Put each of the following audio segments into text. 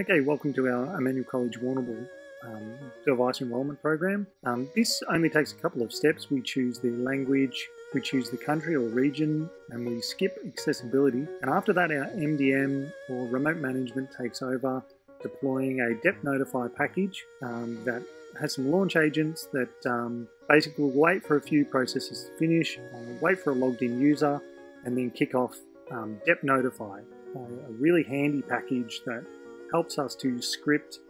Okay, welcome to our Emmanuel College Warrnambool um, device enrolment program. Um, this only takes a couple of steps. We choose the language, we choose the country or region, and we skip accessibility. And after that, our MDM or remote management takes over, deploying a DEPNotify package um, that has some launch agents that um, basically wait for a few processes to finish, uh, wait for a logged in user, and then kick off um, DEPNotify, a really handy package that helps us to script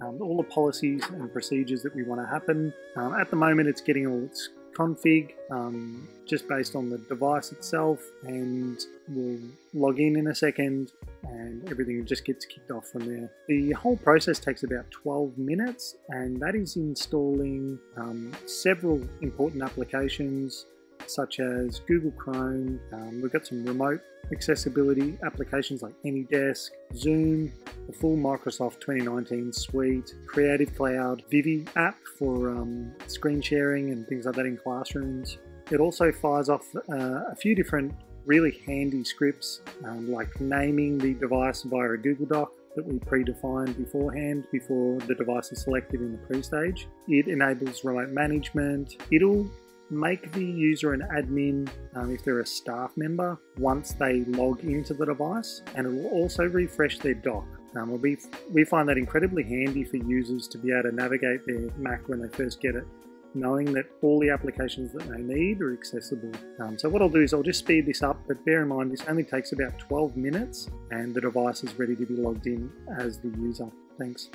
um, all the policies and procedures that we want to happen. Um, at the moment, it's getting all its config um, just based on the device itself, and we'll log in in a second, and everything just gets kicked off from there. The whole process takes about 12 minutes, and that is installing um, several important applications such as Google Chrome. Um, we've got some remote accessibility applications like AnyDesk, Zoom, the full Microsoft 2019 suite, Creative Cloud, Vivi app for um, screen sharing and things like that in classrooms. It also fires off uh, a few different really handy scripts um, like naming the device via a Google Doc that we predefined beforehand before the device is selected in the pre-stage. It enables remote management. It'll make the user an admin um, if they're a staff member once they log into the device and it will also refresh their dock. Um, we, we find that incredibly handy for users to be able to navigate their Mac when they first get it, knowing that all the applications that they need are accessible. Um, so what I'll do is I'll just speed this up, but bear in mind this only takes about 12 minutes and the device is ready to be logged in as the user. Thanks.